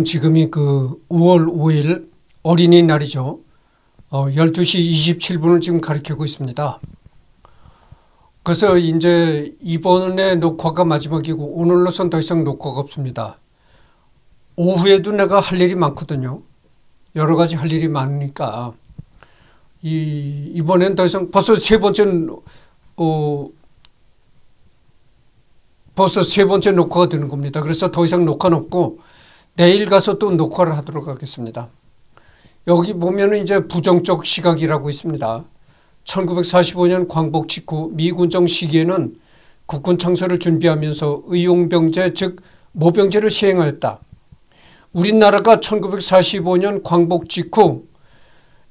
아, 여러분 지금이 그 5월 5일 어린이날이죠. 어, 12시 27분을 지금 가리키고 있습니다. 그래서 이제 이번에 녹화가 마지막이고 오늘로선 더 이상 녹화가 없습니다. 오후에도 내가 할 일이 많거든요. 여러 가지 할 일이 많으니까 이 이번엔 더 이상 벌써 세 번째 어 벌써 세 번째 녹화가 되는 겁니다. 그래서 더 이상 녹화는 없고 내일 가서 또 녹화를 하도록 하겠습니다. 여기 보면은 이제 부정적 시각이라고 있습니다. 1945년 광복 직후 미군정 시기에는 국군 창설을 준비하면서 의용병제 즉 모병제를 시행하였다. 우리나라가 1945년 광복 직후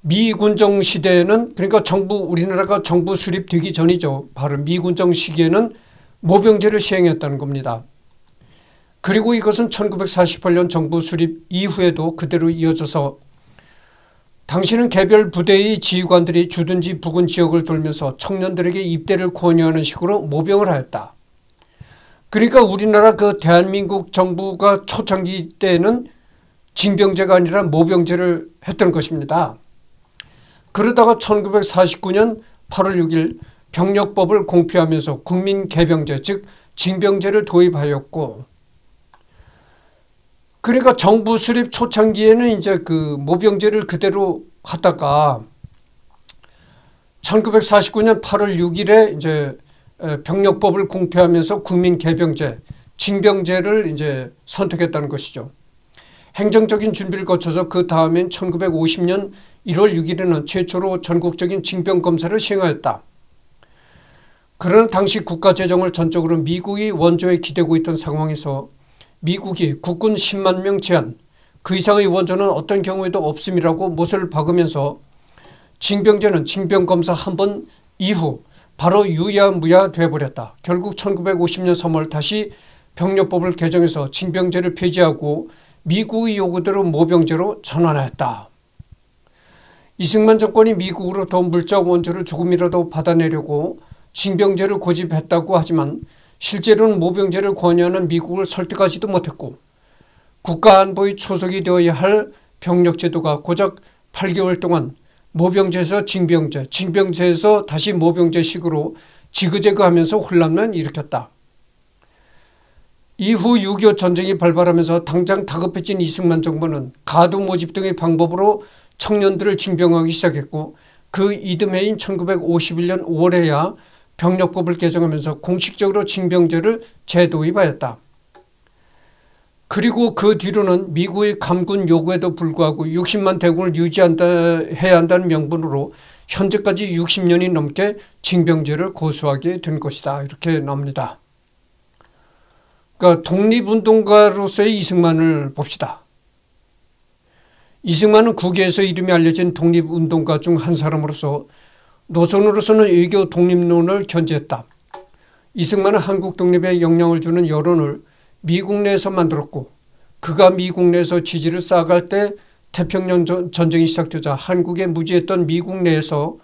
미군정 시대에는 그러니까 정부 우리나라가 정부 수립되기 전이죠. 바로 미군정 시기에는 모병제를 시행했다는 겁니다. 그리고 이것은 1948년 정부 수립 이후에도 그대로 이어져서 당신은 개별 부대의 지휘관들이 주둔지 부근 지역을 돌면서 청년들에게 입대를 권유하는 식으로 모병을 하였다. 그러니까 우리나라 그 대한민국 정부가 초창기 때는 징병제가 아니라 모병제를 했던 것입니다. 그러다가 1949년 8월 6일 병력법을 공표하면서 국민개병제 즉 징병제를 도입하였고 그러니까 정부 수립 초창기에는 이제 그 모병제를 그대로 하다가 1949년 8월 6일에 이제 병력법을 공표하면서 국민 개병제, 징병제를 이제 선택했다는 것이죠. 행정적인 준비를 거쳐서 그 다음엔 1950년 1월 6일에는 최초로 전국적인 징병 검사를 시행하였다. 그러나 당시 국가 재정을 전적으로 미국이 원조에 기대고 있던 상황에서 미국이 국군 10만 명 제한 그 이상의 원조는 어떤 경우에도 없음이라고 못을 박으면서 징병제는 징병검사 한 번 이후 바로 유야무야 돼버렸다. 결국 1950년 3월 다시 병력법을 개정해서 징병제를 폐지하고 미국의 요구대로 모병제로 전환하였다. 이승만 정권이 미국으로 더 물자 원조를 조금이라도 받아내려고 징병제를 고집했다고 하지만 실제로는 모병제를 권유하는 미국을 설득하지도 못했고 국가안보의 초석이 되어야 할 병력제도가 고작 8개월 동안 모병제에서 징병제, 징병제에서 다시 모병제식으로 지그재그하면서 혼란만 일으켰다. 이후 6.25 전쟁이 발발하면서 당장 다급해진 이승만 정부는 가두 모집 등의 방법으로 청년들을 징병하기 시작했고 그 이듬해인 1951년 5월에야 병력법을 개정하면서 공식적으로 징병제를 재도입하였다. 그리고 그 뒤로는 미국의 감군 요구에도 불구하고 60만 대군을 유지한다 해야 한다는 명분으로 현재까지 60년이 넘게 징병제를 고수하게 된 것이다. 이렇게 나옵니다. 그러니까 독립운동가로서의 이승만을 봅시다. 이승만은 국외에서 이름이 알려진 독립운동가 중 한 사람으로서 노선으로서는 외교 독립론을 견지했다. 이승만은 한국 독립에 영향을 주는 여론을 미국 내에서 만들었고 그가 미국 내에서 지지를 쌓아갈 때 태평양 전쟁이 시작되자 한국에 무지했던 미국 내에서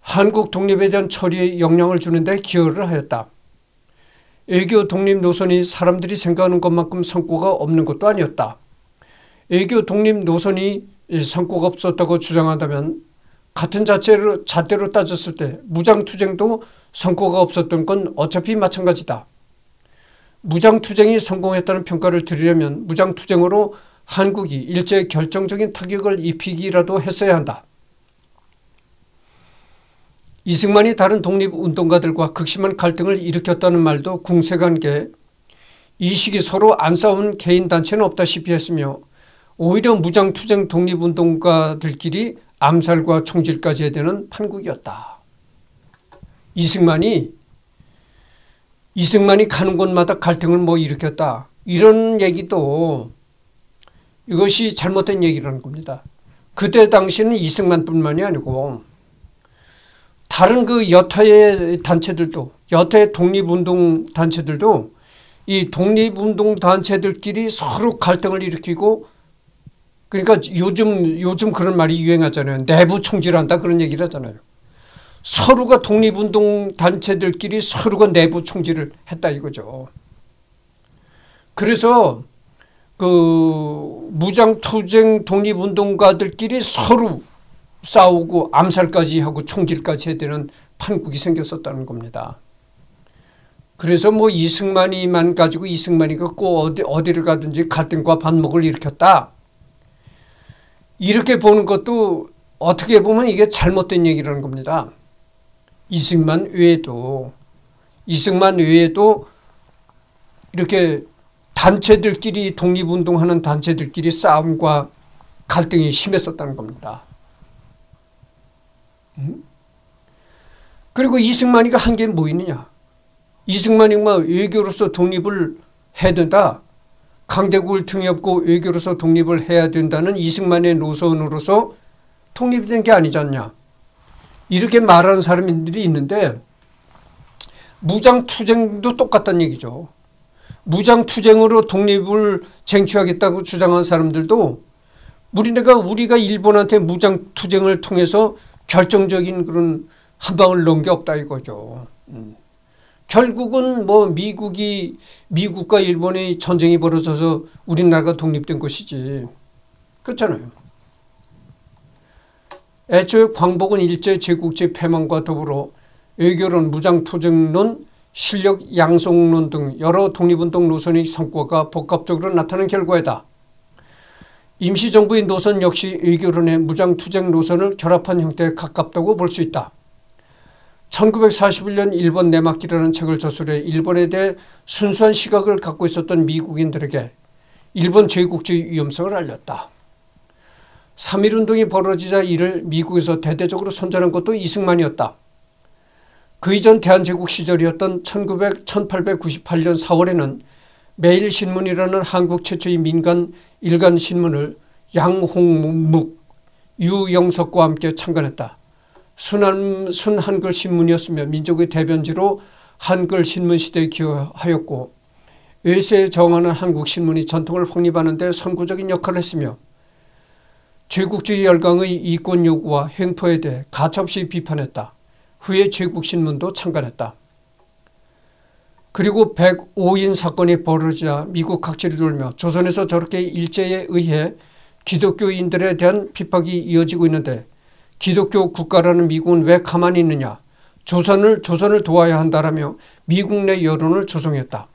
한국 독립에 대한 처리에 영향을 주는데 기여를 하였다. 애교 독립 노선이 사람들이 생각하는 것만큼 성과가 없는 것도 아니었다. 애교 독립 노선이 성과가 없었다고 주장한다면 같은 자체로 잣대로 따졌을 때 무장투쟁도 성과가 없었던 건 어차피 마찬가지다. 무장투쟁이 성공했다는 평가를 드리려면 무장투쟁으로 한국이 일제 결정적인 타격을 입히기라도 했어야 한다. 이승만이 다른 독립운동가들과 극심한 갈등을 일으켰다는 말도 궁색한 게 이 시기 서로 안 싸운 개인단체는 없다시피 했으며 오히려 무장투쟁 독립운동가들끼리 암살과 총질까지 해야 되는 판국이었다. 이승만이 이승만이 가는 곳마다 갈등을 뭐 일으켰다. 이런 얘기도 이것이 잘못된 얘기라는 겁니다. 그때 당시는 이승만뿐만이 아니고 다른 그 여타의 단체들도 여타의 독립운동 단체들도 이 독립운동 단체들끼리 서로 갈등을 일으키고 그러니까 요즘 요즘 그런 말이 유행하잖아요. 내부 총질한다 그런 얘기를 하잖아요. 서로가 독립운동 단체들끼리 서로가 내부 총질을 했다 이거죠. 그래서 그 무장투쟁 독립운동가들끼리 서로 싸우고 암살까지 하고 총질까지 해야 되는 판국이 생겼었다는 겁니다. 그래서 뭐 이승만이만 가지고 이승만이가 꼭 어디, 어디를 가든지 갈등과 반목을 일으켰다. 이렇게 보는 것도 어떻게 보면 이게 잘못된 얘기라는 겁니다. 이승만 외에도 이승만 외에도 이렇게 단체들끼리 독립운동하는 단체들끼리 싸움과 갈등이 심했었다는 겁니다. 음? 그리고 이승만이가 한 게 뭐 있느냐? 이승만이가 외교로서 독립을 해야 된다. 강대국을 등에 업고 외교로서 독립을 해야 된다는 이승만의 노선으로서 독립이 된게 아니지 않냐. 이렇게 말하는 사람들이 있는데 무장투쟁도 똑같다는 얘기죠. 무장투쟁으로 독립을 쟁취하겠다고 주장한 사람들도 우리가 우리가 일본한테 무장투쟁을 통해서 결정적인 그런 한 방을 넣은 게 없다 이거죠. 음. 결국은 뭐 미국이 미국과 일본의 전쟁이 벌어져서 우리나라가 독립된 것이지. 그렇잖아요. 애초에 광복은 일제 제국제 폐망과 더불어 외교론, 무장투쟁론, 실력 양성론 등 여러 독립운동 노선의 성과가 복합적으로 나타난 결과이다. 임시정부의 노선 역시 외교론의 무장투쟁 노선을 결합한 형태에 가깝다고 볼 수 있다. 1941년 일본 내막기라는 책을 저술해 일본에 대해 순수한 시각을 갖고 있었던 미국인들에게 일본 제국주의 위험성을 알렸다. 3.1운동이 벌어지자 이를 미국에서 대대적으로 선전한 것도 이승만이었다. 그 이전 대한제국 시절이었던 1900, 1898년 4월에는 매일신문이라는 한국 최초의 민간 일간 신문을 양홍묵, 유영석과 함께 창간했다. 순한, 순한글 신문이었으며 민족의 대변지로 한글 신문 시대에 기여하였고 외세에 정하는 한국 신문이 전통을 확립하는 데 선구적인 역할을 했으며 제국주의 열강의 이권 요구와 행포에 대해 가차없이 비판했다. 후에 제국신문도 창간했다. 그리고 105인 사건이 벌어지자 미국 각지를 돌며 조선에서 저렇게 일제에 의해 기독교인들에 대한 핍박이 이어지고 있는데 기독교 국가라는 미국은 왜 가만히 있느냐 조선을, 조선을 도와야 한다라며 미국 내 여론을 조성했다.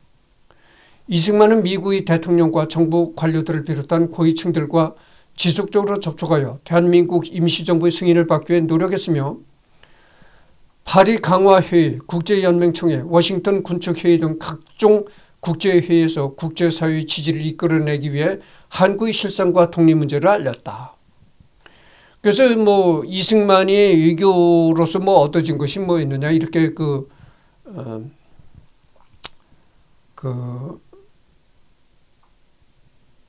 이승만은 미국의 대통령과 정부 관료들을 비롯한 고위층들과 지속적으로 접촉하여 대한민국 임시정부의 승인을 받기 위해 노력했으며 파리 강화회의, 국제연맹총회, 워싱턴 군축회의 등 각종 국제회의에서 국제사회의 지지를 이끌어내기 위해 한국의 실상과 독립 문제를 알렸다. 그래서 뭐 이승만이 외교로서 뭐 얻어진 것이 뭐 있느냐 이렇게 그, 어, 그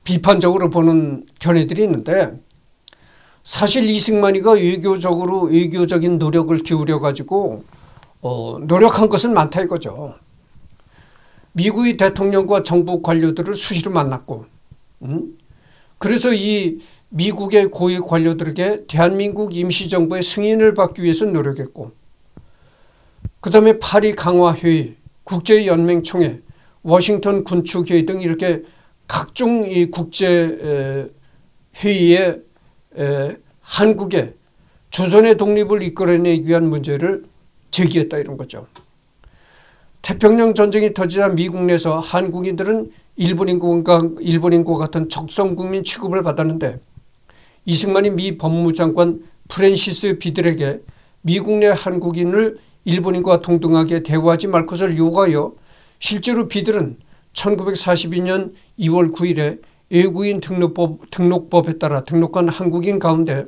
비판적으로 보는 견해들이 있는데 사실 이승만이가 외교적으로 외교적인 노력을 기울여 가지고 어, 노력한 것은 많다 이거죠. 미국의 대통령과 정부 관료들을 수시로 만났고, 음? 그래서 이 미국의 고위 관료들에게 대한민국 임시정부의 승인을 받기 위해서 노력했고, 그 다음에 파리 강화회의, 국제연맹총회, 워싱턴 군축회의 등 이렇게 각종 이 국제 회의에 한국의 조선의 독립을 이끌어내기 위한 문제를 제기했다 이런 거죠. 태평양 전쟁이 터지자 미국 내에서 한국인들은 일본인과, 일본인과 같은 적성국민 취급을 받았는데 이승만이 미 법무장관 프랜시스 비들에게 미국 내 한국인을 일본인과 동등하게 대우하지 말 것을 요구하여 실제로 비들은 1942년 2월 9일에 외국인 등록법, 등록법에 따라 등록한 한국인 가운데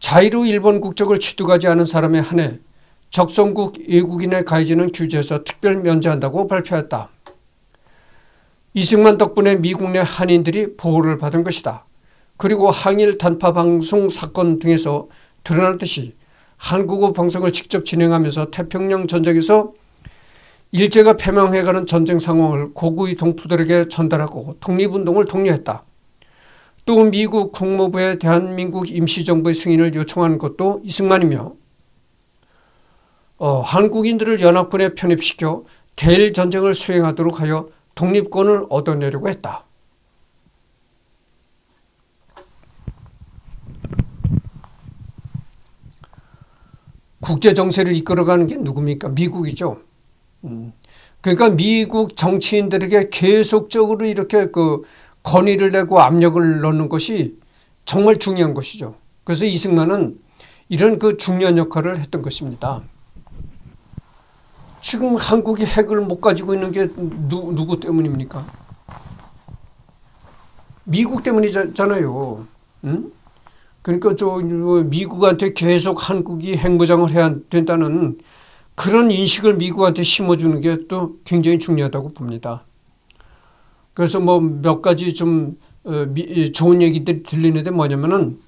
자의로 일본 국적을 취득하지 않은 사람에 한해 적성국 외국인의 가해지는 규제에서 특별 면제한다고 발표했다. 이승만 덕분에 미국 내 한인들이 보호를 받은 것이다. 그리고 항일 단파 방송 사건 등에서 드러났듯이 한국어 방송을 직접 진행하면서 태평양 전쟁에서 일제가 패망해가는 전쟁 상황을 고구의 동포들에게 전달하고 독립운동을 독려했다. 또 미국 국무부에 대한민국 임시정부의 승인을 요청한 것도 이승만이며 어, 한국인들을 연합군에 편입시켜 대일 전쟁을 수행하도록 하여 독립권을 얻어내려고 했다. 국제 정세를 이끌어가는 게 누굽니까? 미국이죠. 음. 그러니까 미국 정치인들에게 계속적으로 이렇게 그 건의를 내고 압력을 넣는 것이 정말 중요한 것이죠. 그래서 이승만은 이런 그 중요한 역할을 했던 것입니다. 지금 한국이 핵을 못 가지고 있는 게 누, 누구 때문입니까? 미국 때문이잖아요. 응? 그러니까 저 미국한테 계속 한국이 핵무장을 해야 된다는 그런 인식을 미국한테 심어주는 게 또 굉장히 중요하다고 봅니다. 그래서 뭐 몇 가지 좀 어, 좋은 얘기들이 들리는데 뭐냐면은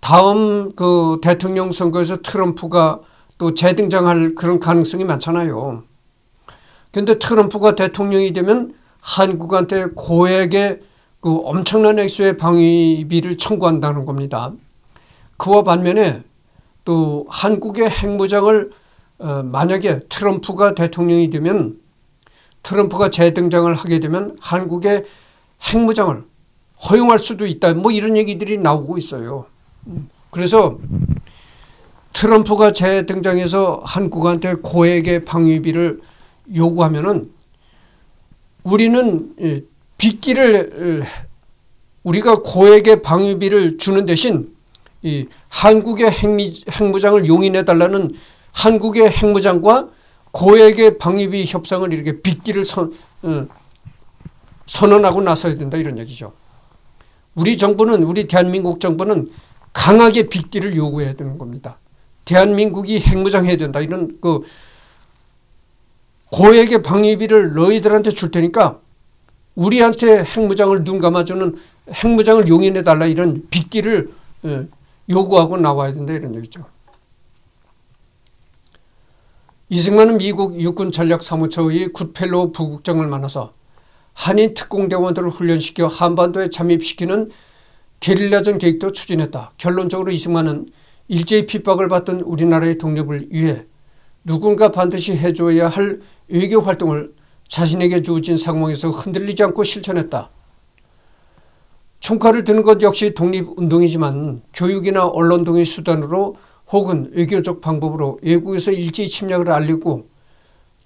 다음 그 대통령 선거에서 트럼프가 또 재등장할 그런 가능성이 많잖아요. 근데 트럼프가 대통령이 되면 한국한테 고액의 그 엄청난 액수의 방위비를 청구한다는 겁니다. 그와 반면에 또 한국의 핵무장을 어, 만약에 트럼프가 대통령이 되면 트럼프가 재등장을 하게 되면 한국의 핵무장을 허용할 수도 있다. 뭐 이런 얘기들이 나오고 있어요. 그래서 트럼프가 재등장해서 한국한테 고액의 방위비를 요구하면은 우리는 빚기를 우리가 고액의 방위비를 주는 대신 이 한국의 핵미, 핵무장을 용인해 달라는 한국의 핵무장과 고액의 방위비 협상을 이렇게 빚기를 선, 어, 선언하고 나서야 된다 이런 얘기죠. 우리 정부는 우리 대한민국 정부는 강하게 빚기를 요구해야 되는 겁니다. 대한민국이 핵무장해야 된다 이런 그 고액의 방위비를 너희들한테 줄 테니까 우리한테 핵무장을 눈 감아주는 핵무장을 용인해 달라 이런 빚기를 어, 요구하고 나와야 된다 이런 얘기죠. 이승만은 미국 육군 전략 사무처의 굿펠로 부국장을 만나서 한인 특공대원들을 훈련시켜 한반도에 잠입시키는 게릴라전 계획도 추진했다. 결론적으로 이승만은 일제히 핍박을 받던 우리나라의 독립을 위해 누군가 반드시 해줘야 할 외교 활동을 자신에게 주어진 상황에서 흔들리지 않고 실천했다. 총칼을 드는 것 역시 독립운동이지만 교육이나 언론 등의 수단으로 혹은 외교적 방법으로 외국에서 일제히 침략을 알리고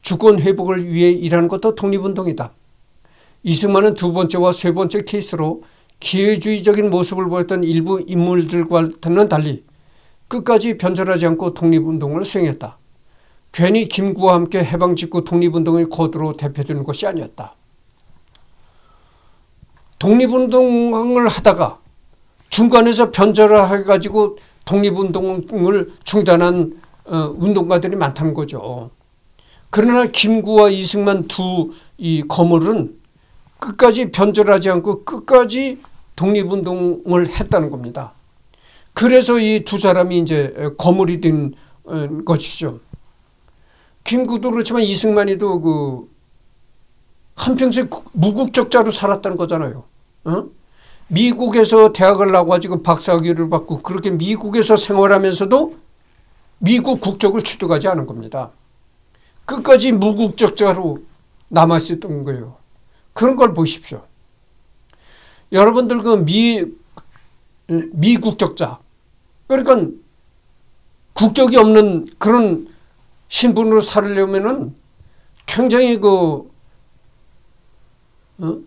주권 회복을 위해 일하는 것도 독립운동이다. 이승만은 두 번째와 세 번째 케이스로 기회주의적인 모습을 보였던 일부 인물들과는 달리 끝까지 변절하지 않고 독립운동을 수행했다. 괜히 김구와 함께 해방 직후 독립운동의 거두로 대표되는 것이 아니었다. 독립운동을 하다가 중간에서 변절을 해가지고 독립운동을 중단한 어, 운동가들이 많다는 거죠. 그러나 김구와 이승만 두 이 거물은 끝까지 변절하지 않고 끝까지 독립운동을 했다는 겁니다. 그래서 이 두 사람이 이제 거물이 된 어, 것이죠. 김구도 그렇지만 이승만이도 그 한평생 무국적자로 살았다는 거잖아요. 어? 미국에서 대학을 나와가지고 박사학위를 받고 그렇게 미국에서 생활하면서도 미국 국적을 취득하지 않은 겁니다. 끝까지 무국적자로 남아있었던 거예요. 그런 걸 보십시오. 여러분들 그 미, 미국적자. 그러니까 국적이 없는 그런 신분으로 살려면은 굉장히 그, 어?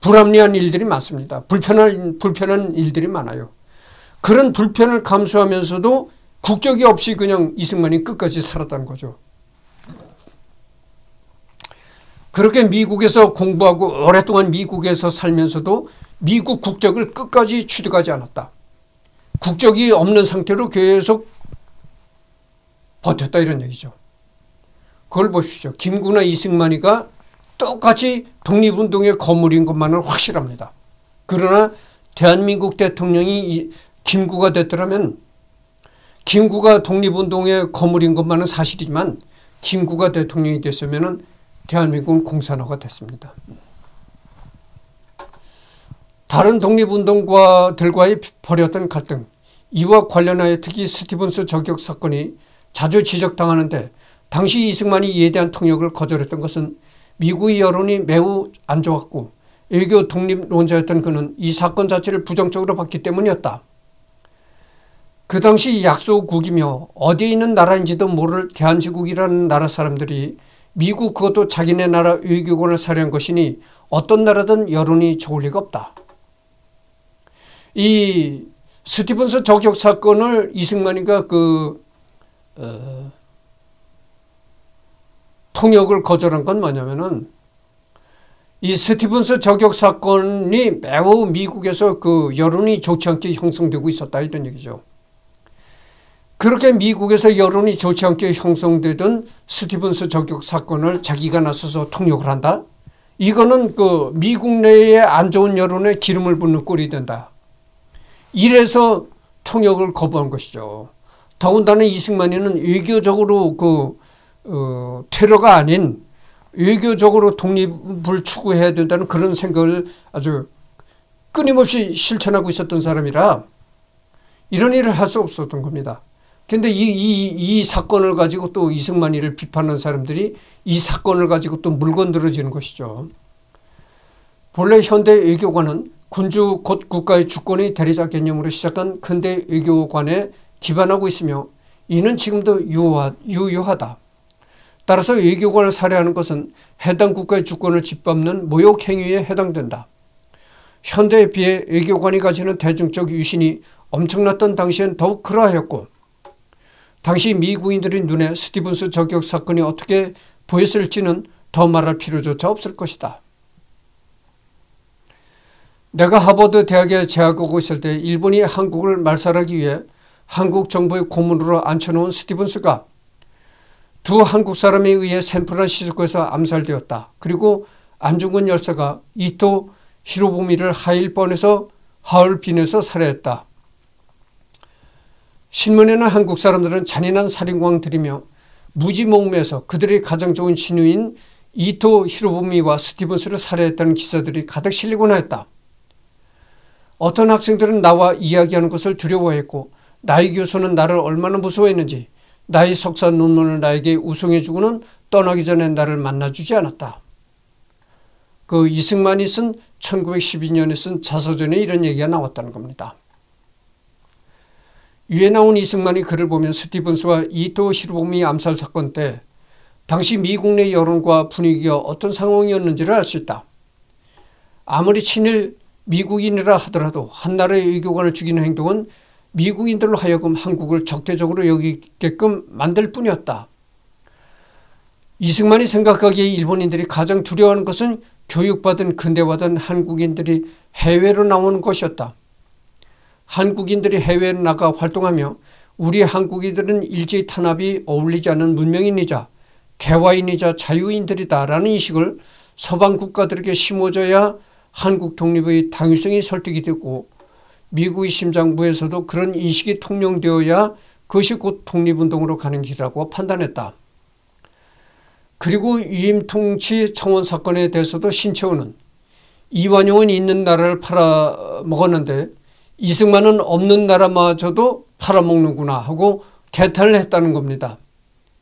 불합리한 일들이 많습니다. 불편한, 불편한 일들이 많아요. 그런 불편을 감수하면서도 국적이 없이 그냥 이승만이 끝까지 살았다는 거죠. 그렇게 미국에서 공부하고 오랫동안 미국에서 살면서도 미국 국적을 끝까지 취득하지 않았다. 국적이 없는 상태로 계속 버텼다 이런 얘기죠. 그걸 보십시오. 김구나 이승만이가 똑같이 독립운동의 거물인 것만은 확실합니다. 그러나 대한민국 대통령이 김구가 됐더라면 김구가 독립운동의 거물인 것만은 사실이지만 김구가 대통령이 됐으면 대한민국은 공산화가 됐습니다. 다른 독립운동가들과의 벌였던 갈등 이와 관련하여 특히 스티븐스 저격 사건이 자주 지적당하는데 당시 이승만이 이에 대한 통역을 거절했던 것은 미국의 여론이 매우 안 좋았고 외교 독립론자였던 그는 이 사건 자체를 부정적으로 봤기 때문이었다. 그 당시 약소국이며 어디에 있는 나라인지도 모를 대한제국이라는 나라 사람들이 미국 그것도 자기네 나라 외교관을 살해한 것이니 어떤 나라든 여론이 좋을 리가 없다. 이 스티븐스 저격 사건을 이승만이가 그 어, 통역을 거절한 건 뭐냐면은 이 스티븐스 저격 사건이 매우 미국에서 그 여론이 좋지 않게 형성되고 있었다 이런 얘기죠. 그렇게 미국에서 여론이 좋지 않게 형성되던 스티븐스 저격 사건을 자기가 나서서 통역을 한다? 이거는 그 미국 내에 안 좋은 여론에 기름을 붓는 꼴이 된다. 이래서 통역을 거부한 것이죠. 더군다나 이승만이는 외교적으로 그 어, 테러가 아닌 외교적으로 독립을 추구해야 된다는 그런 생각을 아주 끊임없이 실천하고 있었던 사람이라 이런 일을 할 수 없었던 겁니다. 근데 이, 이, 이 사건을 가지고 또 이승만이를 비판하는 사람들이 이 사건을 가지고 또 물건 들어지는 것이죠. 본래 현대 외교관은 군주 곧 국가의 주권의 대리자 개념으로 시작한 근대 외교관에 기반하고 있으며 이는 지금도 유효하, 유효하 다. 따라서 외교관을 살해하는 것은 해당 국가의 주권을 짓밟는 모욕 행위에 해당된다. 현대에 비해 외교관이 가지는 대중적 유신이 엄청났던 당시엔 더욱 그러하였고 당시 미국인들의 눈에 스티븐스 저격 사건이 어떻게 보였을지는 더 말할 필요조차 없을 것이다. 내가 하버드 대학에 재학하고 있을 때 일본이 한국을 말살하기 위해 한국 정부의 고문으로 앉혀놓은 스티븐스가 두 한국 사람에 의해 샌프란시스코에서 암살되었다. 그리고 안중근 열사가 이토 히로부미를 하일번에서 하얼빈에서 살해했다. 신문에는 한국 사람들은 잔인한 살인광들이며 무지몽매에서 그들의 가장 좋은 신우인 이토 히로부미와 스티븐스를 살해했다는 기사들이 가득 실리곤 했다. 어떤 학생들은 나와 이야기하는 것을 두려워했고 나의 교수는 나를 얼마나 무서워했는지 나의 석사 논문을 나에게 우송해주고는 떠나기 전에 나를 만나주지 않았다. 그 이승만이 쓴 1912년에 쓴 자서전에 이런 얘기가 나왔다는 겁니다. 위에 나온 이승만이 글을 보면 스티븐스와 이토 히로부미 암살 사건 때 당시 미국 내 여론과 분위기가 어떤 상황이었는지를 알 수 있다. 아무리 친일 미국인이라 하더라도 한 나라의 외교관을 죽이는 행동은 미국인들로 하여금 한국을 적대적으로 여기게끔 만들 뿐이었다. 이승만이 생각하기에 일본인들이 가장 두려워하는 것은 교육받은 근대화된 한국인들이 해외로 나오는 것이었다. 한국인들이 해외에 나가 활동하며 우리 한국인들은 일제히 탄압이 어울리지 않는 문명인이자 개화인이자 자유인들이다라는 인식을 서방 국가들에게 심어줘야 한국 독립의 당위성이 설득이 되고 미국의 심장부에서도 그런 인식이 통용되어야 그것이 곧 독립운동으로 가는 길이라고 판단했다. 그리고 위임 통치 청원 사건에 대해서도 신채호는 이완용은 있는 나라를 팔아먹었는데 이승만은 없는 나라마저도 팔아먹는구나 하고 개탄을 했다는 겁니다.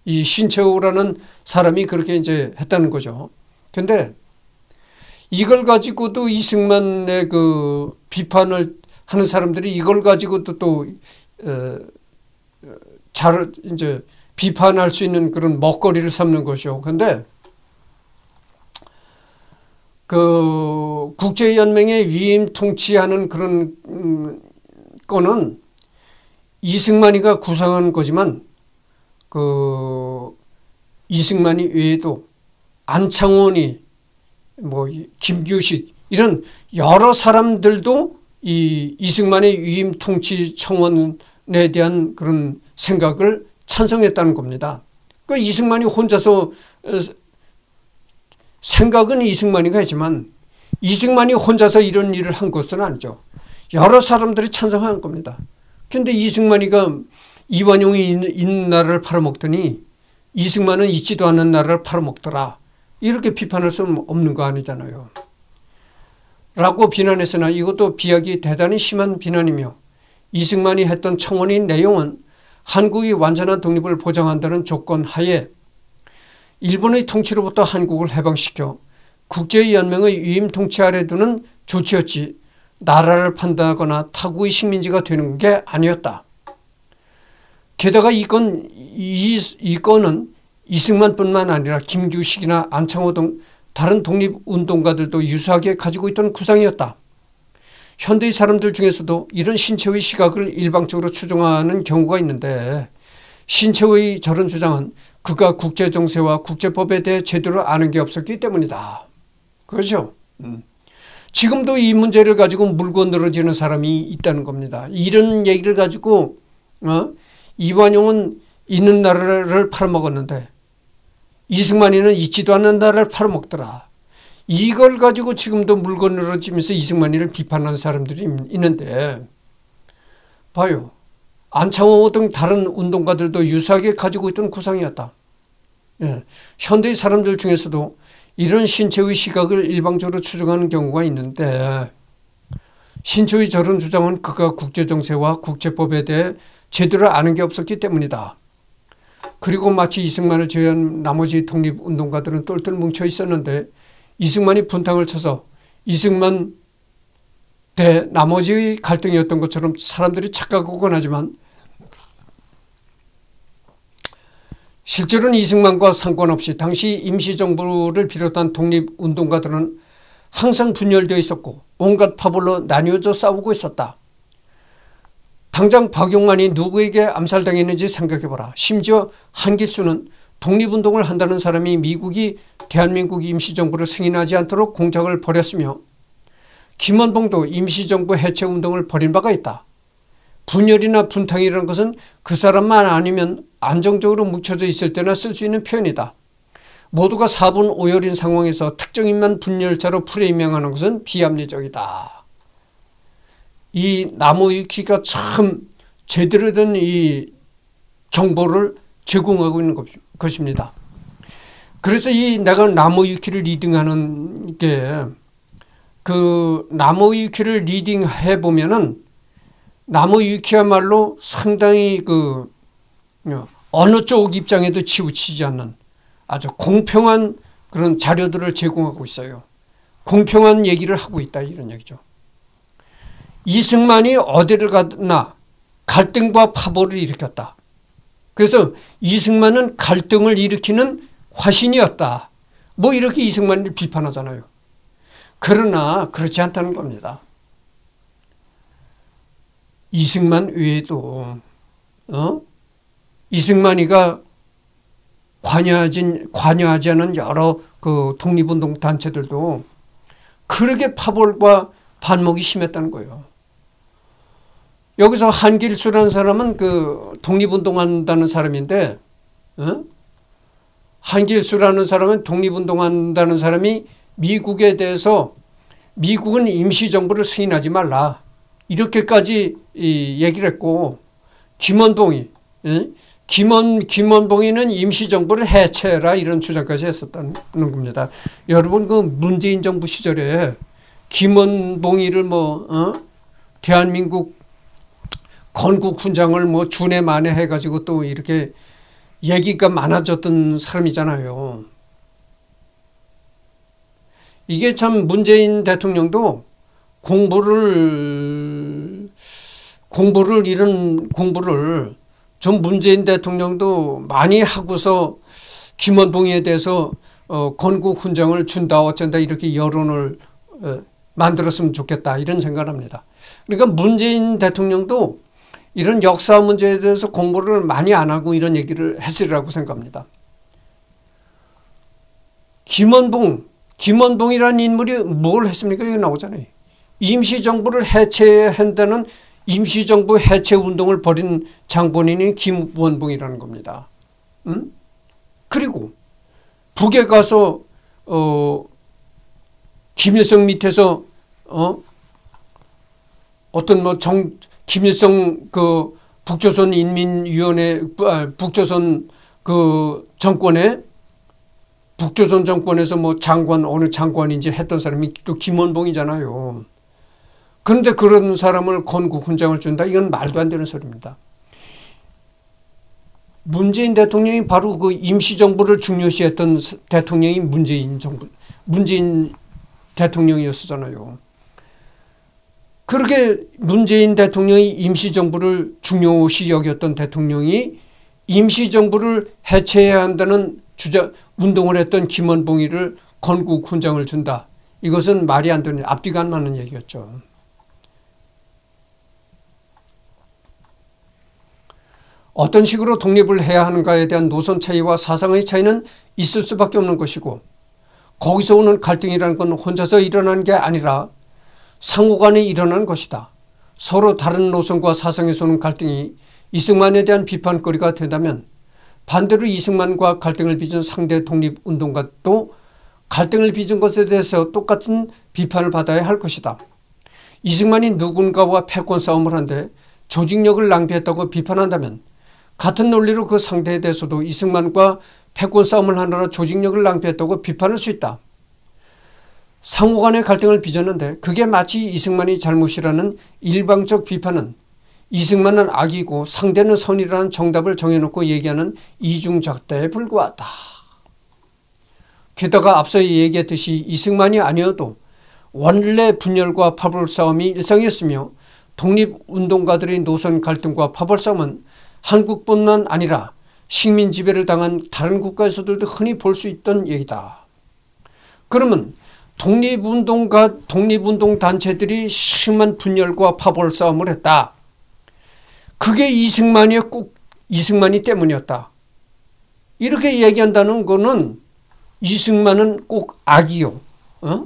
이 신채호라는 사람이 그렇게 이제 했다는 거죠. 근데 이걸 가지고도 이승만의 그 비판을 하는 사람들이 이걸 가지고도 또, 어, 잘, 이제 비판할 수 있는 그런 먹거리를 삼는 것이요. 근데 그 국제연맹의 위임 통치하는 그런 음, 거는 이승만이가 구상한 거지만 그 이승만이 외에도 안창원이 뭐 김규식 이런 여러 사람들도 이 이승만의 위임 통치 청원에 대한 그런 생각을 찬성했다는 겁니다. 그 이승만이 혼자서 생각은 이승만이가 했지만 이승만이 혼자서 이런 일을 한 것은 아니죠. 여러 사람들이 찬성한 겁니다. 근데 이승만이가 이완용이 있는 나라를 팔아먹더니 이승만은 있지도 않은 나라를 팔아먹더라. 이렇게 비판할 수는 없는 거 아니잖아요. 라고 비난했으나 이것도 비약이 대단히 심한 비난이며 이승만이 했던 청원인 내용은 한국이 완전한 독립을 보장한다는 조건 하에 일본의 통치로부터 한국을 해방시켜 국제연맹의 위임 통치 아래 두는 조치였지 나라를 판단하거나 타국의 식민지가 되는 게 아니었다. 게다가 이 건, 이, 이 건은 이승만뿐만 아니라 김규식이나 안창호 등 다른 독립운동가들도 유사하게 가지고 있던 구상이었다. 현대의 사람들 중에서도 이런 신체의 시각을 일방적으로 추종하는 경우가 있는데 신체의 저런 주장은 그가 국제 정세와 국제법에 대해 제대로 아는 게 없었기 때문이다. 그렇죠? 음. 지금도 이 문제를 가지고 물고 늘어지는 사람이 있다는 겁니다. 이런 얘기를 가지고 어? 이완용은 있는 나라를 팔아먹었는데 이승만이는 있지도 않는 나라를 팔아먹더라. 이걸 가지고 지금도 물고 늘어지면서 이승만이를 비판하는 사람들이 있는데 봐요. 안창호 등 다른 운동가들도 유사하게 가지고 있던 구상이었다. 예. 현대의 사람들 중에서도 이런 신체의 시각을 일방적으로 추정하는 경우가 있는데 신체의 저런 주장은 그가 국제정세와 국제법에 대해 제대로 아는 게 없었기 때문이다. 그리고 마치 이승만을 제외한 나머지 독립운동가들은 똘똘 뭉쳐 있었는데 이승만이 분탕을 쳐서 이승만 대 나머지의 갈등이었던 것처럼 사람들이 착각하곤 하지만 실제로는 이승만과 상관없이 당시 임시정부를 비롯한 독립운동가들은 항상 분열되어 있었고 온갖 파벌로 나뉘어져 싸우고 있었다. 당장 박용만이 누구에게 암살당했는지 생각해보라. 심지어 한기수는 독립운동을 한다는 사람이 미국이 대한민국 임시정부를 승인하지 않도록 공작을 벌였으며 김원봉도 임시정부 해체운동을 벌인 바가 있다. 분열이나 분탕이라는 것은 그 사람만 아니면 안정적으로 뭉쳐져 있을 때나 쓸 수 있는 표현이다. 모두가 사분 오열인 상황에서 특정인만 분열자로 프레이밍하는 것은 비합리적이다. 이 나무 위키가 참 제대로 된 이 정보를 제공하고 있는 것입니다. 그래서 이 내가 나무 위키를 reading하는 게 그 나무 위키를 reading해 보면은 나무 위키야말로 상당히 그 어느 쪽 입장에도 치우치지 않는 아주 공평한 그런 자료들을 제공하고 있어요. 공평한 얘기를 하고 있다 이런 얘기죠. 이승만이 어디를 가나 갈등과 파벌을 일으켰다. 그래서 이승만은 갈등을 일으키는 화신이었다. 뭐 이렇게 이승만을 비판하잖아요. 그러나 그렇지 않다는 겁니다. 이승만 외에도 어? 이승만이가 관여하진 관여하지 않은 여러 그 독립운동 단체들도 그렇게 파벌과 반목이 심했다는 거예요. 여기서 한길수라는 사람은 그 독립운동한다는 사람인데 어? 한길수라는 사람은 독립운동한다는 사람이 미국에 대해서 미국은 임시정부를 승인하지 말라 이렇게까지 얘기를 했고 김원봉이 예? 김원, 김원봉이는 임시정부를 해체해라 이런 주장까지 했었다는 겁니다. 여러분 그 문재인 정부 시절에 김원봉이를 뭐 어? 대한민국 건국 훈장을 뭐 준해 만에 해가지고 또 이렇게 얘기가 많아졌던 사람이잖아요. 이게 참 문재인 대통령도 공부를 공부를 이런 공부를 전 문재인 대통령도 많이 하고서 김원봉에 대해서 어, 건국 훈장을 준다 어쩐다 이렇게 여론을 어, 만들었으면 좋겠다 이런 생각을 합니다. 그러니까 문재인 대통령도 이런 역사 문제에 대해서 공부를 많이 안 하고 이런 얘기를 했으리라고 생각합니다. 김원봉, 김원봉이라는 인물이 뭘 했습니까? 여기 나오잖아요. 임시정부를 해체한다는 임시정부 해체 운동을 벌인 장본인이 김원봉이라는 겁니다. 음? 그리고 북에 가서 어, 김일성 밑에서 어, 어떤 뭐 정, 김일성 그 북조선 인민위원회 아, 북조선 그 정권에 북조선 정권에서 뭐 장관 어느 장관인지 했던 사람이 또 김원봉이잖아요. 그런데 그런 사람을 건국 훈장을 준다? 이건 말도 안 되는 소리입니다. 문재인 대통령이 바로 그 임시정부를 중요시했던 대통령이 문재인 정부, 문재인 대통령이었잖아요. 그렇게 문재인 대통령이 임시정부를 중요시 여겼던 대통령이 임시정부를 해체해야 한다는 주자 운동을 했던 김원봉이를 건국 훈장을 준다. 이것은 말이 안 되는 앞뒤가 안 맞는 얘기였죠. 어떤 식으로 독립을 해야 하는가에 대한 노선 차이와 사상의 차이는 있을 수밖에 없는 것이고 거기서 오는 갈등이라는 건 혼자서 일어나는 게 아니라 상호간에 일어나는 것이다. 서로 다른 노선과 사상에서 오는 갈등이 이승만에 대한 비판거리가 된다면 반대로 이승만과 갈등을 빚은 상대 독립운동가도 갈등을 빚은 것에 대해서 똑같은 비판을 받아야 할 것이다. 이승만이 누군가와 패권 싸움을 한데 조직력을 낭비했다고 비판한다면 같은 논리로 그 상대에 대해서도 이승만과 패권 싸움을 하느라 조직력을 낭비했다고 비판할 수 있다. 상호 간의 갈등을 빚었는데 그게 마치 이승만이 잘못이라는 일방적 비판은 이승만은 악이고 상대는 선이라는 정답을 정해놓고 얘기하는 이중작대에 불과하다. 게다가 앞서 얘기했듯이 이승만이 아니어도 원래 분열과 파벌 싸움이 일상이었으며 독립운동가들의 노선 갈등과 파벌 싸움은 한국뿐만 아니라 식민 지배를 당한 다른 국가에서도 흔히 볼 수 있던 얘기다. 그러면 독립운동가 독립운동 단체들이 심한 분열과 파벌 싸움을 했다. 그게 이승만이 꼭 이승만이 때문이었다. 이렇게 얘기한다는 거는 이승만은 꼭 악이요. 어?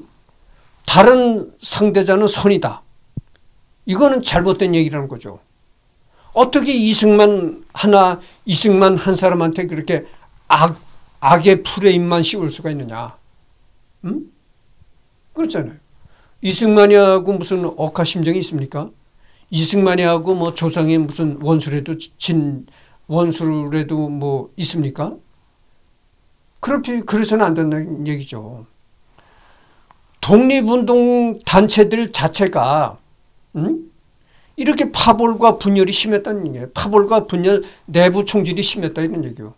다른 상대자는 선이다. 이거는 잘못된 얘기라는 거죠. 어떻게 이승만 하나, 이승만 한 사람한테 그렇게 악, 악의 프레임만 씌울 수가 있느냐. 음? 그렇잖아요. 이승만이하고 무슨 억하 심정이 있습니까? 이승만이하고 뭐 조상의 무슨 원수라도 진, 원수라도 뭐 있습니까? 그렇게, 그래서는 안 된다는 얘기죠. 독립운동 단체들 자체가, 음? 이렇게 파벌과 분열이 심했다는 얘기예요. 파벌과 분열 내부 총질이 심했다 이런 얘기요.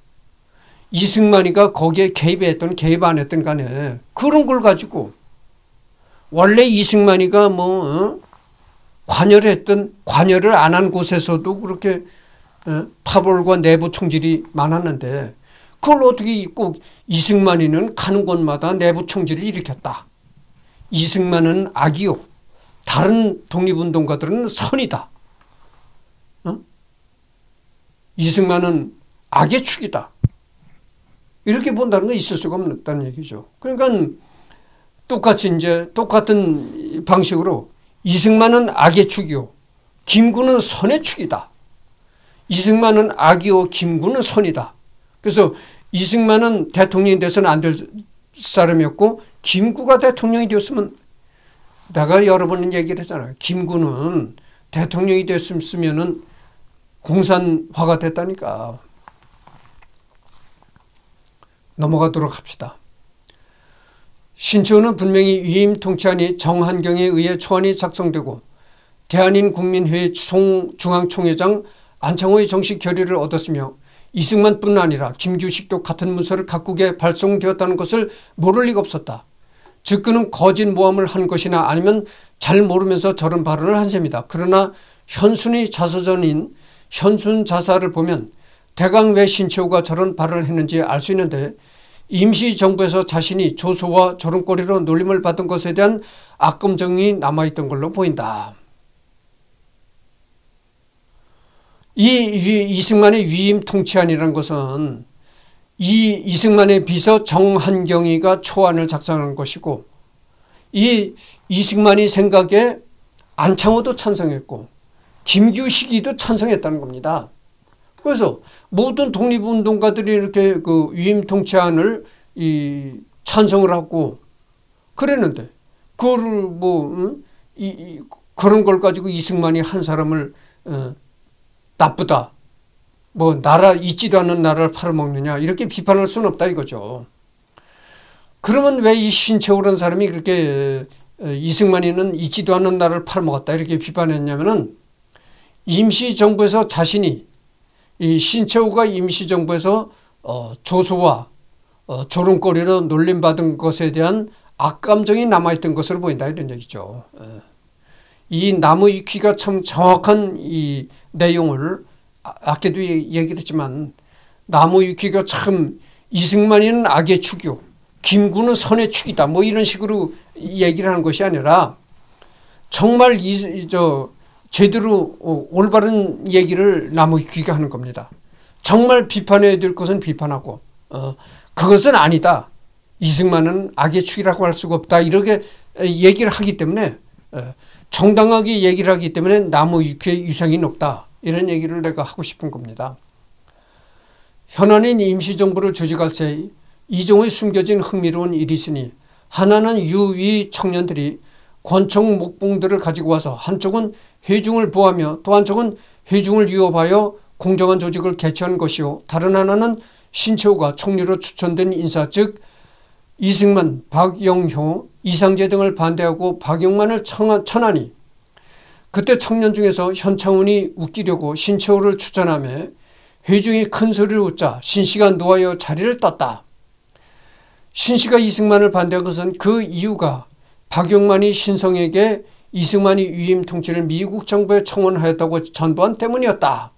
이승만이가 거기에 개입했던 개입 안 했던 간에 그런 걸 가지고 원래 이승만이가 뭐 어? 관여를 했던 관여를 안 한 곳에서도 그렇게 어? 파벌과 내부 총질이 많았는데 그걸 어떻게 꼭 이승만이는 가는 곳마다 내부 총질을 일으켰다. 이승만은 악이요. 다른 독립운동가들은 선이다. 어? 이승만은 악의 축이다. 이렇게 본다는 건 있을 수가 없다는 얘기죠. 그러니까 똑같이 이제 똑같은 방식으로 이승만은 악의 축이요. 김구는 선의 축이다. 이승만은 악이요. 김구는 선이다. 그래서 이승만은 대통령이 돼서는 안 될 사람이었고 김구가 대통령이 되었으면 내가 여러 번 얘기를 했잖아요. 김구는 대통령이 됐으면은 공산화가 됐다니까. 넘어가도록 합시다. 신초는 분명히 위임 통치안이 정한경에 의해 초안이 작성되고 대한인 국민회의 중앙총회장 안창호의 정식 결의를 얻었으며 이승만뿐 아니라 김주식도 같은 문서를 각국에 발송되었다는 것을 모를 리가 없었다. 즉 그는 거짓 모함을 한 것이나 아니면 잘 모르면서 저런 발언을 한 셈이다. 그러나 현순의 자서전인 현순 자사를 보면 대강 왜 신채호가 저런 발언을 했는지 알 수 있는데 임시정부에서 자신이 조소와 꼬리로 놀림을 받은 것에 대한 악감정이 남아있던 걸로 보인다. 이 이승만의 위임 통치안이라는 것은 이 이승만의 비서 정한경이가 초안을 작성한 것이고 이 이승만이 생각에 안창호도 찬성했고 김규식이도 찬성했다는 겁니다. 그래서 모든 독립운동가들이 이렇게 그 위임 통치안을 이 찬성을 하고 그랬는데 그거를 뭐 응? 이, 이, 그런 걸 가지고 이승만이 한 사람을 어, 나쁘다 뭐 나라 있지도 않는 나라를 팔아먹느냐 이렇게 비판할 수는 없다 이거죠. 그러면 왜 이 신채호라는 사람이 그렇게 이승만이는 있지도 않는 나라를 팔아먹었다 이렇게 비판했냐면은 임시정부에서 자신이 이 신채호가 임시정부에서 어, 조소와 어, 조롱거리로 놀림받은 것에 대한 악감정이 남아있던 것으로 보인다 이런 얘기죠. 이 나무 위키가 참 정확한 이 내용을 아, 아까도 얘기를 했지만 나무 위키가 참 이승만이는 악의 축이요. 김구는 선의 축이다. 뭐 이런 식으로 얘기를 하는 것이 아니라 정말 이, 저, 제대로 어, 올바른 얘기를 나무 위키가 하는 겁니다. 정말 비판해야 될 것은 비판하고, 어, 그것은 아니다. 이승만은 악의 축이라고 할 수가 없다. 이렇게 얘기를 하기 때문에 어, 정당하게 얘기를 하기 때문에 나무 위키의 위상이 높다. 이런 얘기를 내가 하고 싶은 겁니다. 현안인 임시정부를 조직할 때 이종의 숨겨진 흥미로운 일이 있으니 하나는 유위 청년들이 권총 목봉들을 가지고 와서 한쪽은 회중을 보하며 또 한쪽은 회중을 위협하여 공정한 조직을 개최한 것이요 다른 하나는 신채호가 총리로 추천된 인사 즉 이승만, 박영효, 이상재 등을 반대하고 박영만을 천하니 그때 청년 중에서 현창훈이 웃기려고 신채호를 추천하며 회중이 큰 소리를 웃자 신씨가 놓아여 자리를 떴다. 신씨가 이승만을 반대한 것은 그 이유가 박용만이 신성에게 이승만이 위임 통치를 미국 정부에 청원하였다고 전부한 때문이었다.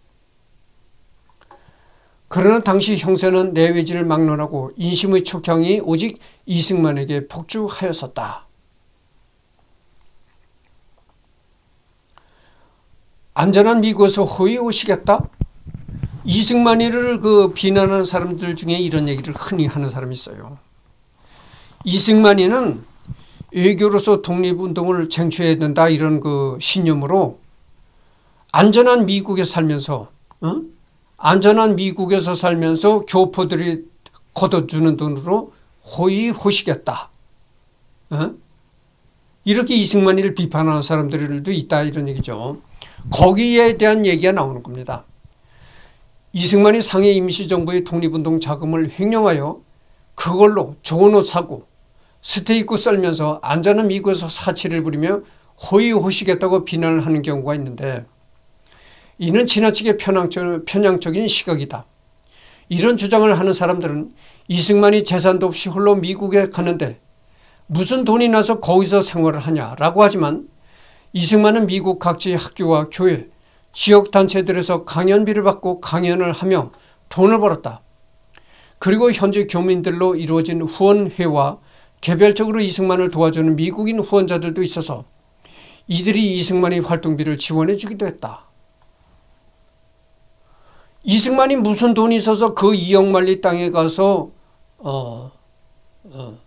그러나 당시 형세는 내외지를 막론하고 인심의 촉향이 오직 이승만에게 폭주하였었다. 안전한 미국에서 허위 오시겠다? 이승만이를 그 비난하는 사람들 중에 이런 얘기를 흔히 하는 사람이 있어요. 이승만이는 외교로서 독립운동을 쟁취해야 된다 이런 그 신념으로 안전한 미국에 살면서 어? 안전한 미국에서 살면서 교포들이 걷어주는 돈으로 호의 호시겠다. 어? 이렇게 이승만이를 비판하는 사람들도 있다 이런 얘기죠. 거기에 대한 얘기가 나오는 겁니다. 이승만이 상해 임시정부의 독립운동 자금을 횡령하여 그걸로 좋은 옷 사고 스테이크 썰면서 안전한 미국에서 사치를 부리며 호의호시겠다고 비난을 하는 경우가 있는데 이는 지나치게 편향적, 편향적 인 시각이다. 이런 주장을 하는 사람들은 이승만이 재산도 없이 홀로 미국에 가는데 무슨 돈이 나서 거기서 생활을 하냐라고 하지만 이승만은 미국 각지 학교와 교회, 지역 단체들에서 강연비를 받고 강연을 하며 돈을 벌었다. 그리고 현재 교민들로 이루어진 후원회와 개별적으로 이승만을 도와주는 미국인 후원자들도 있어서 이들이 이승만의 활동비를 지원해 주기도 했다. 이승만이 무슨 돈이 있어서 그 이영만리 땅에 가서 어, 어,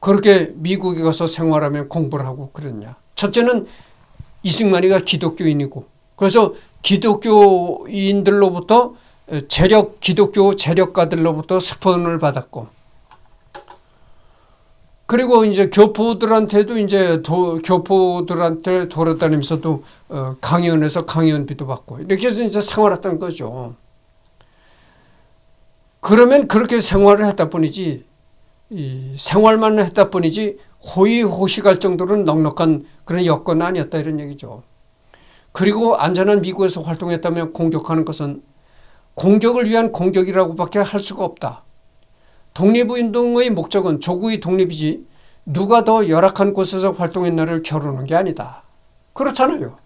그렇게 미국에 가서 생활하며 공부를 하고 그랬냐. 첫째는 이승만이가 기독교인이고 그래서 기독교인들로부터 재력 기독교 재력가들로부터 스폰을 받았고 그리고 이제 교포들한테도 이제 도, 교포들한테 돌아다니면서 도 어, 강연에서 강연비도 받고 이렇게 해서 이제 생활했던 거죠. 그러면 그렇게 생활을 했다 뿐이지 이 생활만 했다 뿐이지 호의호식할 정도로 넉넉한 그런 여건 아니었다 이런 얘기죠. 그리고 안전한 미국에서 활동했다면 공격하는 것은 공격을 위한 공격이라고밖에 할 수가 없다. 독립운동의 목적은 조국의 독립이지 누가 더 열악한 곳에서 활동했나를 겨루는 게 아니다. 그렇잖아요.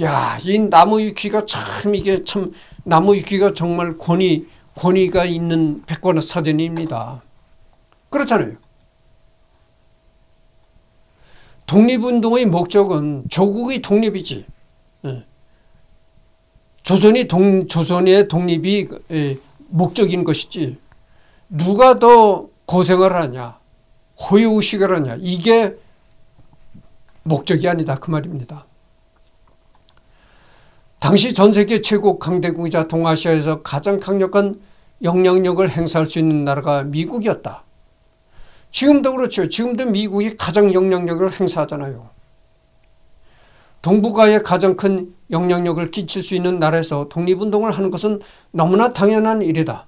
야, 이 나무 위키가 참 이게 참 나무 위키가 정말 권위 권위가 있는 백과나 사전입니다. 그렇잖아요. 독립운동의 목적은 조국의 독립이지. 예. 조선이 동, 조선의 독립이 예, 목적인 것이지. 누가 더 고생을 하냐, 호의호식을 하냐, 이게 목적이 아니다. 그 말입니다. 당시 전 세계 최고 강대국이자 동아시아에서 가장 강력한 영향력을 행사할 수 있는 나라가 미국이었다. 지금도 그렇죠. 지금도 미국이 가장 영향력을 행사하잖아요. 동북아에 가장 큰 영향력을 끼칠 수 있는 나라에서 독립운동을 하는 것은 너무나 당연한 일이다.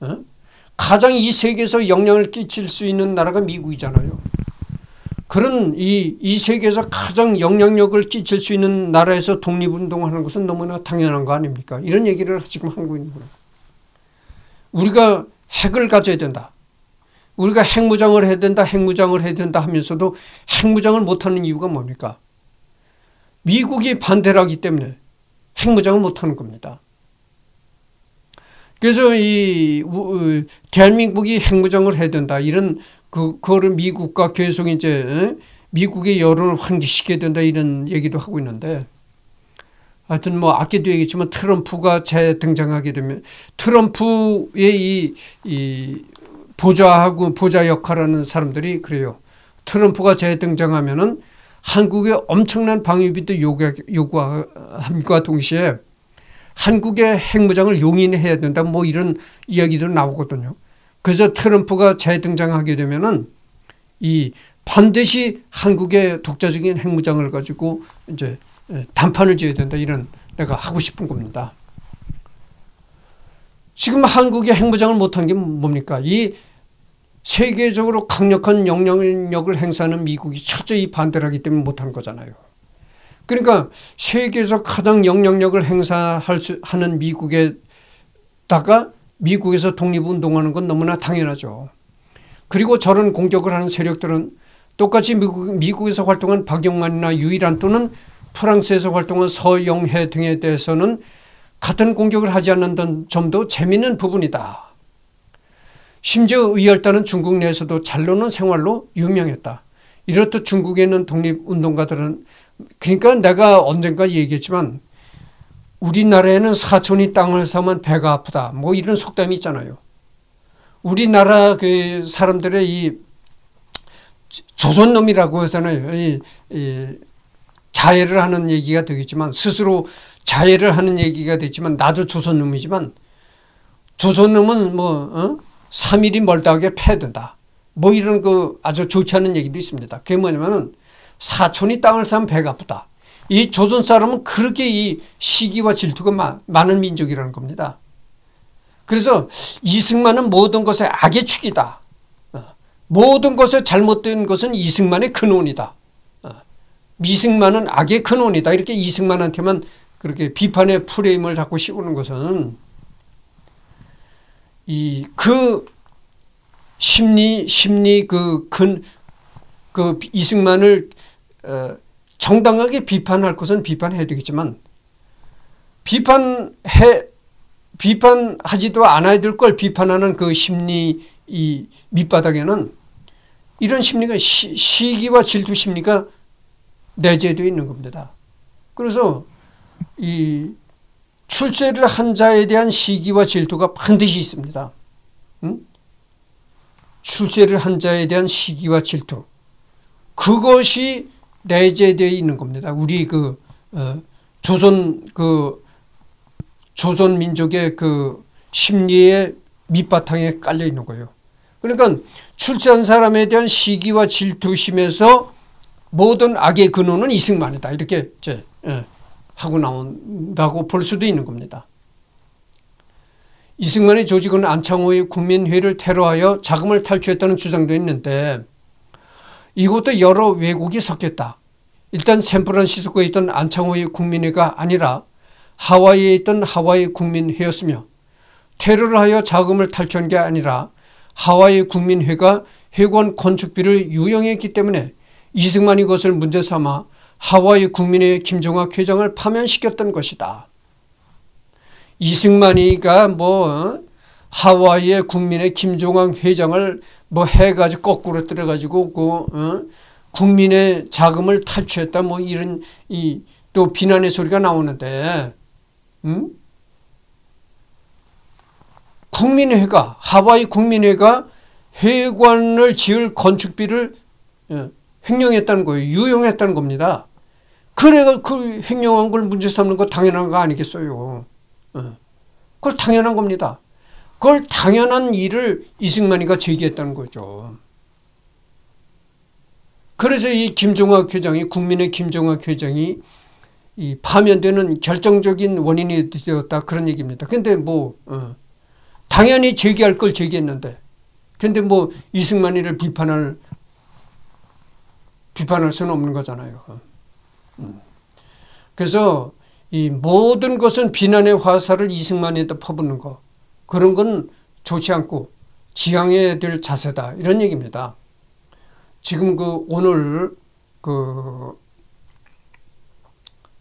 어? 가장 이 세계에서 영향을 끼칠 수 있는 나라가 미국이잖아요. 그런 이, 이 세계에서 가장 영향력을 끼칠 수 있는 나라에서 독립운동하는 것은 너무나 당연한 거 아닙니까? 이런 얘기를 지금 하고 있는 거예요. 우리가 핵을 가져야 된다. 우리가 핵무장을 해야 된다, 핵무장을 해야 된다 하면서도 핵무장을 못하는 이유가 뭡니까? 미국이 반대를 하기 때문에 핵무장을 못하는 겁니다. 그래서 이 대한민국이 핵무장을 해야 된다 이런 그 그거를 미국과 계속 이제 미국의 여론을 환기시켜야 된다 이런 얘기도 하고 있는데 하여튼 뭐 아끼도 얘기했지만 트럼프가 재등장하게 되면 트럼프의 이, 이 보좌하고 보좌 역할하는 사람들이 그래요. 트럼프가 재등장하면은 한국의 엄청난 방위비도 요구함과 동시에 한국의 핵무장을 용인해야 된다 뭐 이런 이야기도 나오거든요. 그래서 트럼프가 재등장하게 되면은 이 반드시 한국의 독자적인 핵무장을 가지고 이제 단판을 지어야 된다 이런 내가 하고 싶은 겁니다. 지금 한국의 핵무장을 못한 게 뭡니까? 이 세계적으로 강력한 영향력을 행사하는 미국이 철저히 반대를 하기 때문에 못한 거잖아요. 그러니까 세계에서 가장 영향력을 행사할 수 하는 미국에다가 미국에서 독립운동하는 건 너무나 당연하죠. 그리고 저런 공격을 하는 세력들은 똑같이 미국, 미국에서 활동한 박영만이나 유일한 또는 프랑스에서 활동한 서영해 등에 대해서는 같은 공격을 하지 않는다는 점도 재미있는 부분이다. 심지어 의열단은 중국 내에서도 잘 노는 생활로 유명했다. 이렇듯 중국에 있는 독립운동가들은 그러니까 내가 언젠가 얘기했지만 우리나라에는 사촌이 땅을 사면 배가 아프다. 뭐 이런 속담이 있잖아요. 우리나라 그 사람들의 이 조선놈이라고 하잖아요. 이, 이 자해를 하는 얘기가 되겠지만 스스로 자해를 하는 얘기가 되지만 나도 조선놈이지만 조선놈은 뭐 어? 3일이 멀다하게 패된다. 뭐 이런 그 아주 좋지 않은 얘기도 있습니다. 그게 뭐냐면은 사촌이 땅을 사면 배가 아프다. 이 조선 사람은 그렇게 이 시기와 질투가 많은 민족이라는 겁니다. 그래서 이승만은 모든 것의 악의 축이다. 어. 모든 것에 잘못된 것은 이승만의 근원이다. 어. 이승만은 악의 근원이다. 이렇게 이승만한테만 그렇게 비판의 프레임을 자꾸 씌우는 것은 이 그 심리 심리 그 근 그 이승만을 어, 정당하게 비판할 것은 비판해야 되겠지만 비판해 비판하지도 않아야 될 걸 비판하는 그 심리 이 밑바닥에는 이런 심리가 시, 시기와 질투 심리가 내재되어 있는 겁니다. 그래서 이 출세를 한 자에 대한 시기와 질투가 반드시 있습니다. 응? 출세를 한 자에 대한 시기와 질투. 그것이 내재되어 있는 겁니다. 우리 그 어, 조선 그 조선 민족의 그 심리의 밑바탕에 깔려 있는 거예요. 그러니까 출세한 사람에 대한 시기와 질투심에서 모든 악의 근원은 이승만이다. 이렇게 이제 예, 하고 나온다고 볼 수도 있는 겁니다. 이승만의 조직은 안창호의 국민회를 테러하여 자금을 탈취했다는 주장도 있는데 이것도 여러 왜곡이 섞였다. 일단 샌프란시스코에 있던 안창호의 국민회가 아니라 하와이에 있던 하와이 국민회였으며 테러를 하여 자금을 탈취한 게 아니라 하와이 국민회가 회관 건축비를 유용했기 때문에 이승만이 이것을 문제 삼아 하와이 국민회 김종학 회장을 파면시켰던 것이다. 이승만이가 뭐 어? 하와이의 국민의 김종학 회장을 뭐 해가지고 거꾸로 들어가지고 그 어? 국민의 자금을 탈취했다 뭐 이런 이 또 비난의 소리가 나오는데 음? 국민회가 하와이 국민회가 회관을 지을 건축비를 예, 횡령했다는 거예요. 유용했다는 겁니다. 그래가 그 횡령한 걸 문제 삼는 거 당연한 거 아니겠어요. 예. 그걸 당연한 겁니다. 그걸 당연한 일을 이승만이가 제기했다는 거죠. 그래서 이 김종학 회장이 국민의 김종학 회장이 이 파면되는 결정적인 원인이 되었다 그런 얘기입니다. 근데 뭐 어, 당연히 제기할 걸 제기했는데 근데 뭐 이승만이를 비판할 비판할 수는 없는 거잖아요. 음. 그래서 이 모든 것은 비난의 화살을 이승만에다 퍼붓는 거 그런 건 좋지 않고 지향해야 될 자세다 이런 얘기입니다. 지금 그 오늘 그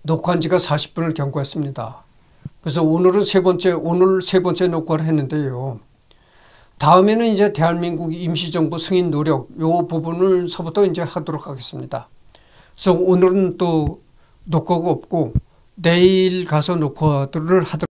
녹화한 지가 40분을 경과했습니다. 그래서 오늘은 세 번째 오늘 세 번째 녹화를 했는데요. 다음에는 이제 대한민국 임시정부 승인 노력 요 부분을서부터 이제 하도록 하겠습니다. 그래서 오늘은 또 녹화가 없고 내일 가서 녹화들을 하도록